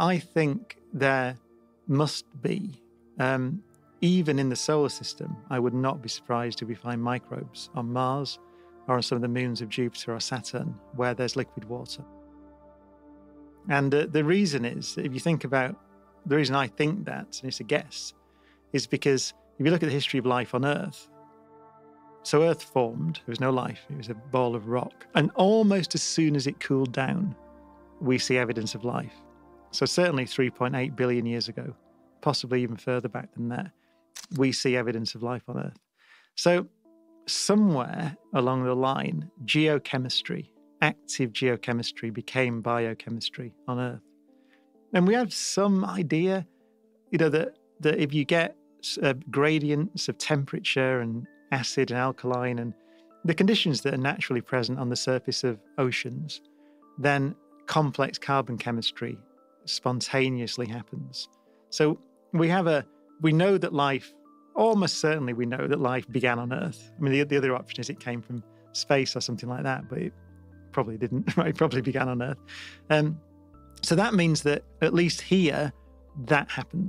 I think there must be, um, even in the solar system, I would not be surprised if we find microbes on Mars or on some of the moons of Jupiter or Saturn where there's liquid water. And uh, the reason is, if you think about the reason I think that, and it's a guess, is because if you look at the history of life on Earth, so Earth formed, there was no life, it was a ball of rock. And almost as soon as it cooled down, we see evidence of life. So, certainly 3.8 billion years ago, possibly even further back than that, we see evidence of life on Earth. So, somewhere along the line, geochemistry, active geochemistry, became biochemistry on Earth. And we have some idea, you know, that, that if you get uh, gradients of temperature and acid and alkaline and the conditions that are naturally present on the surface of oceans, then complex carbon chemistry spontaneously happens. So we have a, we know that life, almost certainly we know that life began on Earth. I mean, the, the other option is it came from space or something like that, but it probably didn't, right? It probably began on Earth. Um, so that means that at least here, that happened.